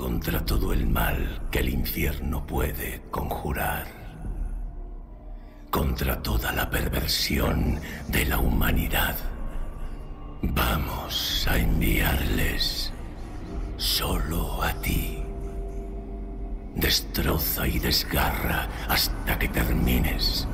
contra todo el mal que el infierno puede conjurar, contra toda la perversión de la humanidad. Vamos a enviarles solo a ti. Destroza y desgarra hasta que termines.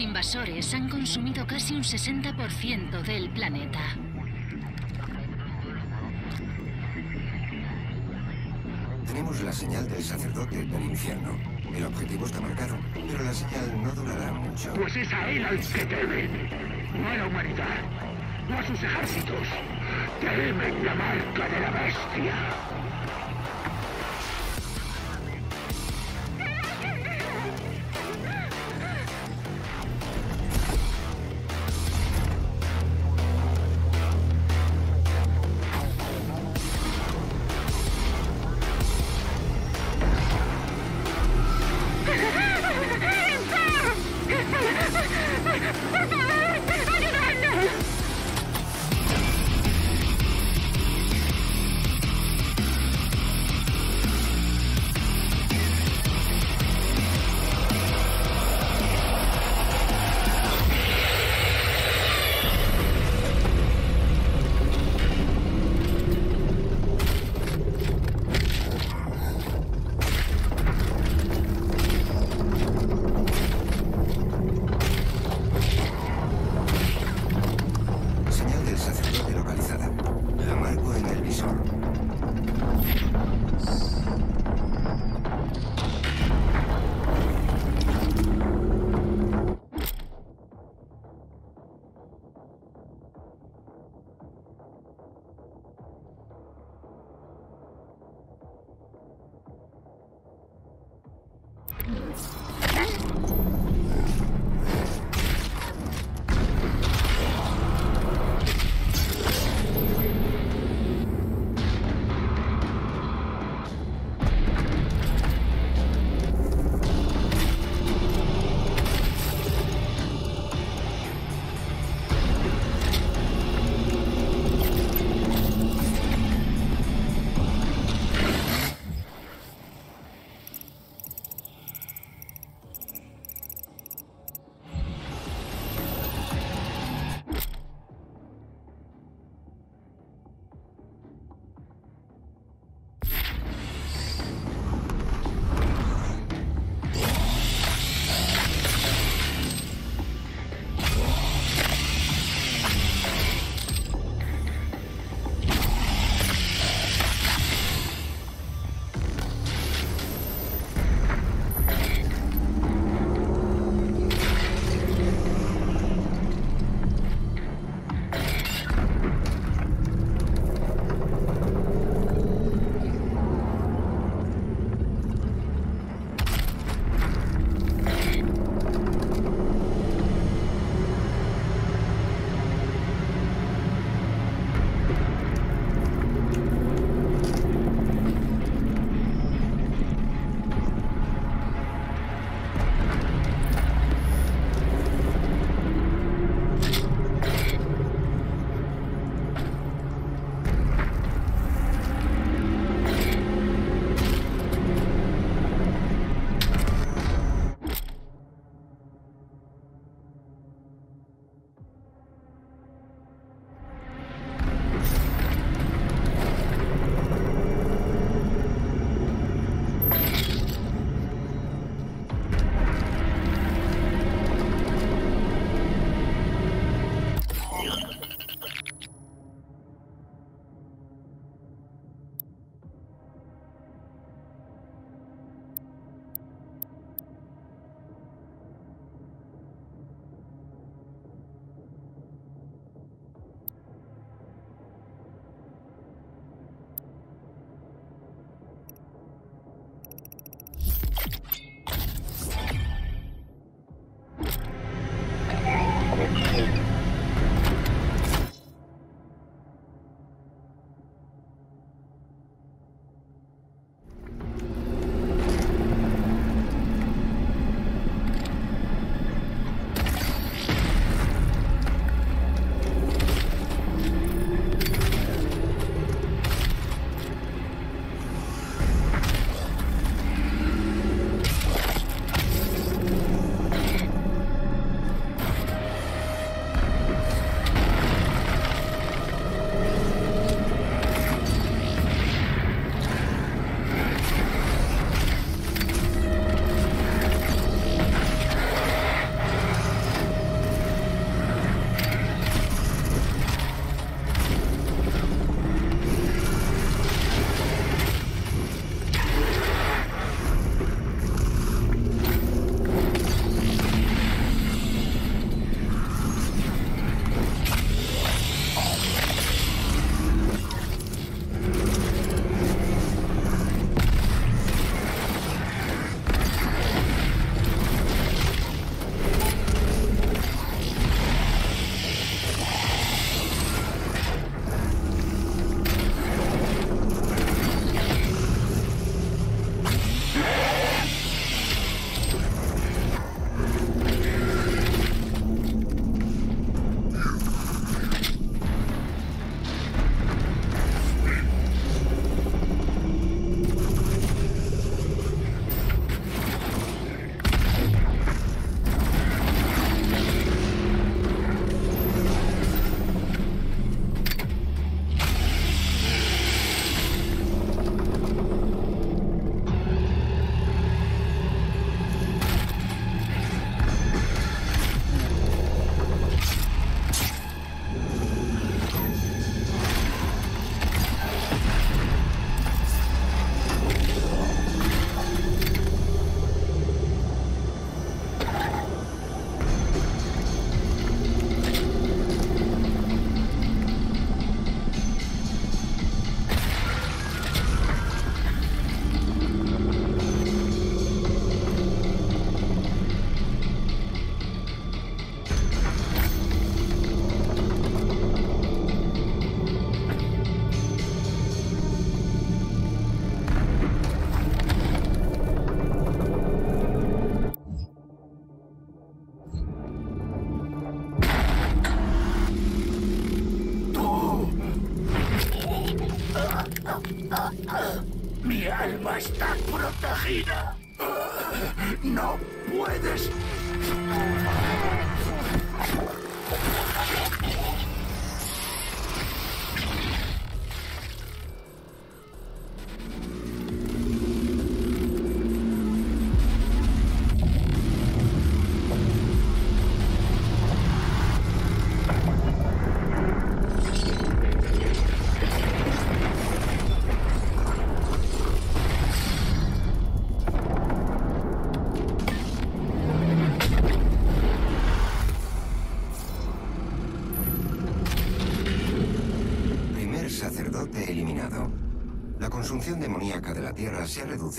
Invasores han consumido casi un 60% del planeta. Tenemos la señal del sacerdote del infierno. El objetivo está marcado, pero la señal no durará mucho. Pues es a Él al que temen. No a la humanidad. No a sus ejércitos. Temen la marca de la bestia.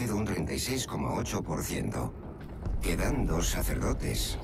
usted un 36,8%. Quedan dos sacerdotes.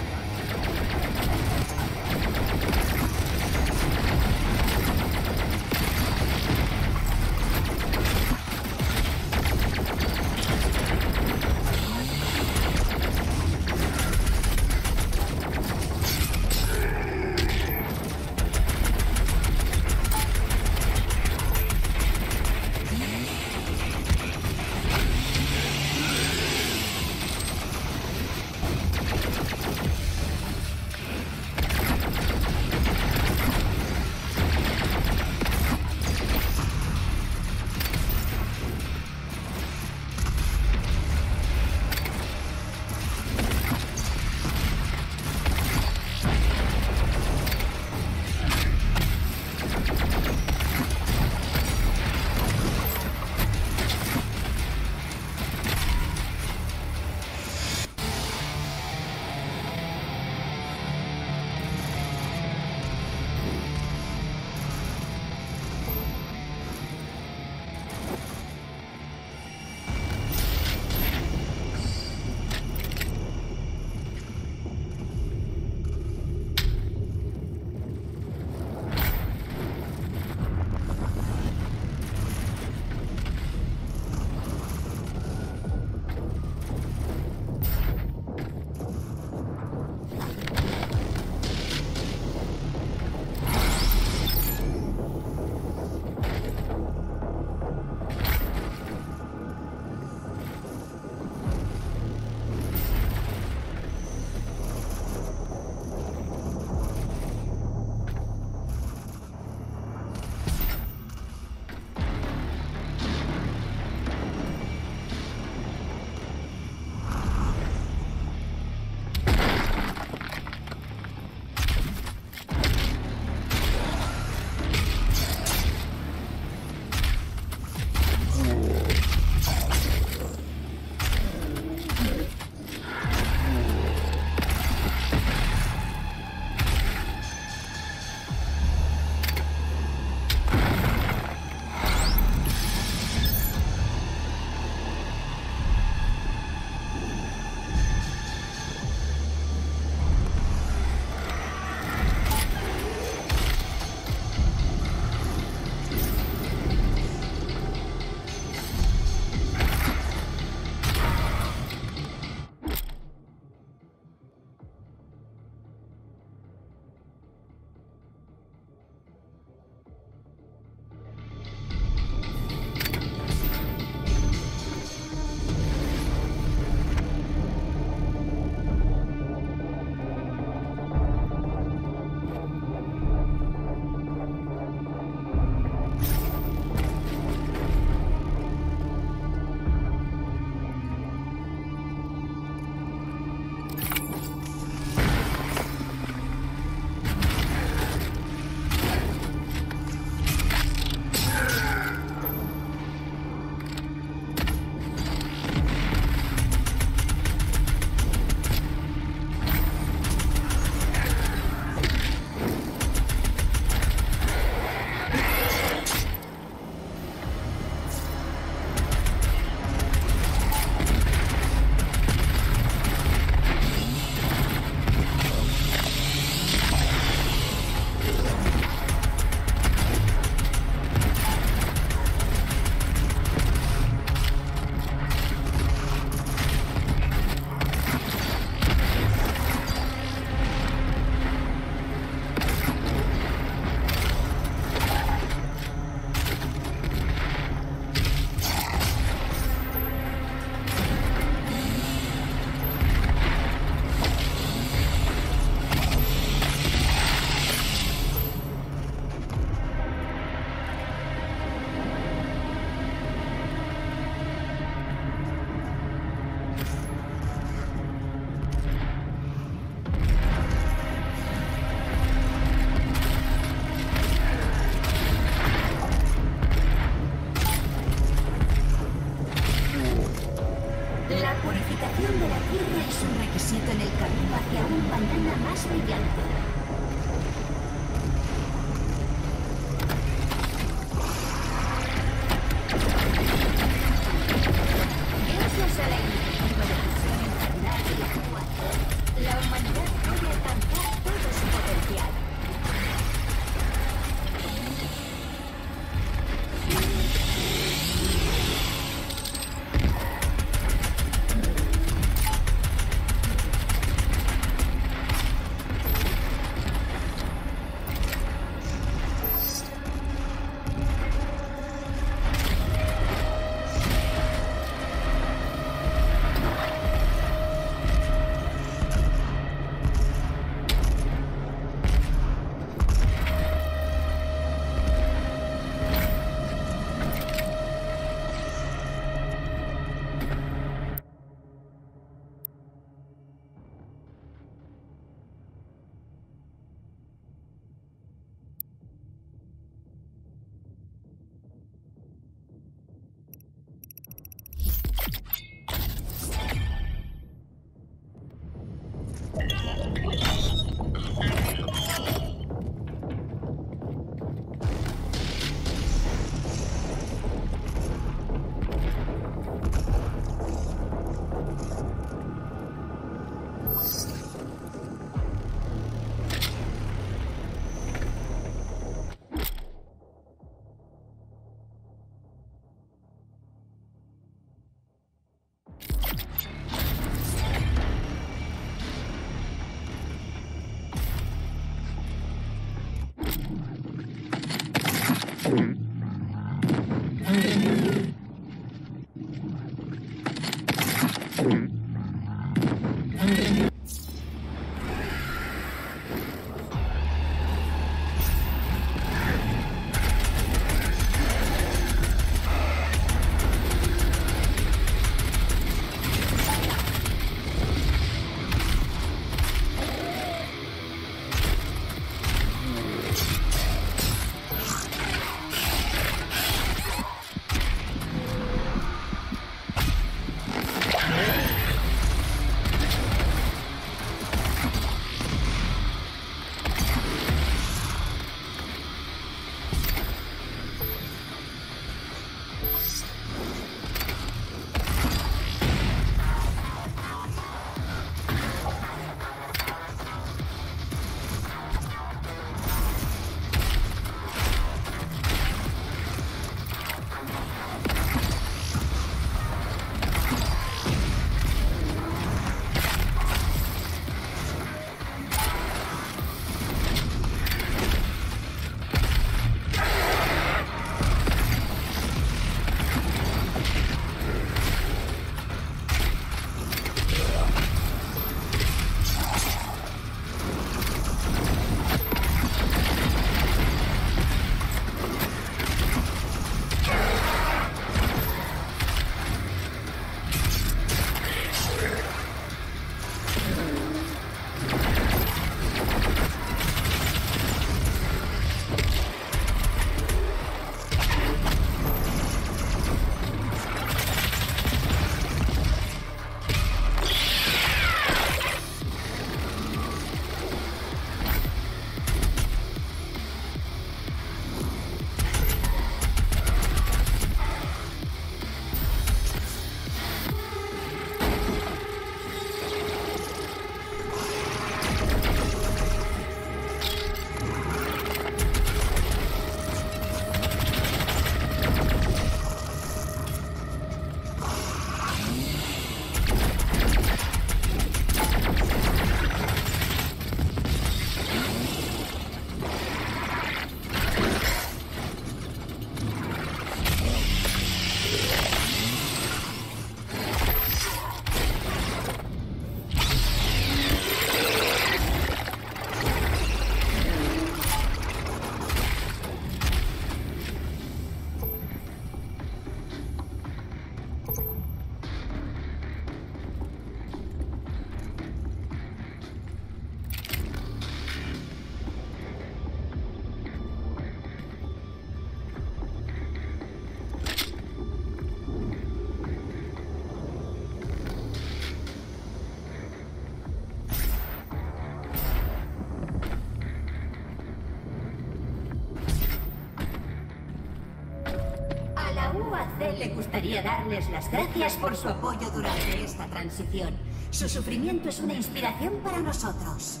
Gustaría darles las gracias por su apoyo durante esta transición. Su sufrimiento es una inspiración para nosotros.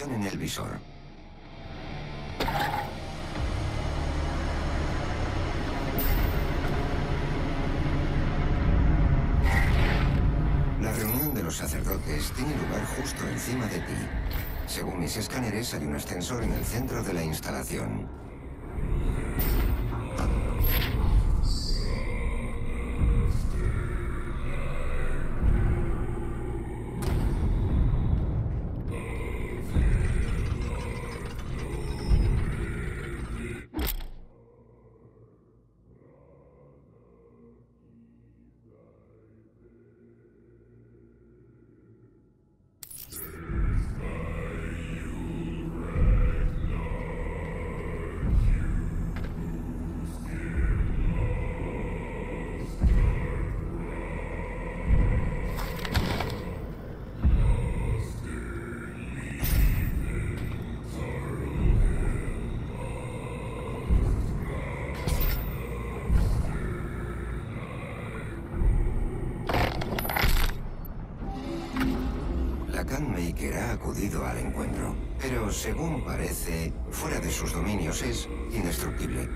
En el visor. La reunión de los sacerdotes tiene lugar justo encima de ti. Según mis escáneres, hay un ascensor en el centro de la instalación. Al encuentro, pero según parece, fuera de sus dominios es indestructible.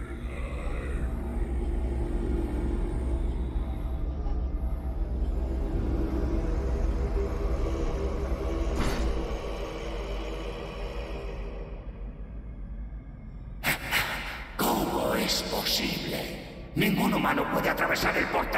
¿Cómo es posible? Ningún humano puede atravesar el portal.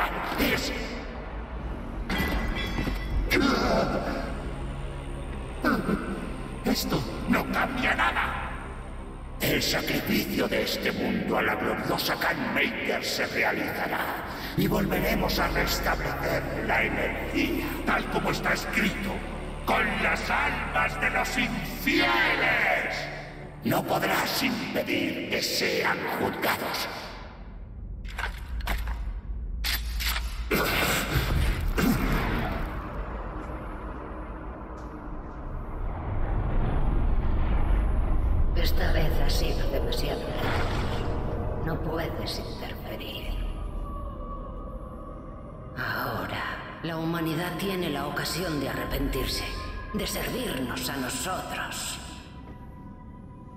Se realizará y volveremos a restablecer la energía, tal como está escrito, con las almas de los infieles. No podrás impedir que sean juzgados. Nosotros.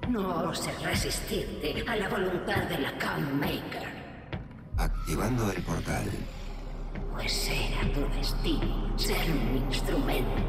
No oses resistirte a la voluntad de la Cam Maker, Activando el portal. pues era tu destino ser un instrumento.